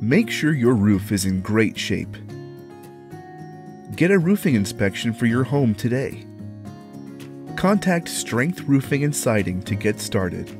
Make sure your roof is in great shape. Get a roofing inspection for your home today. Contact Strength Roofing and Siding to get started.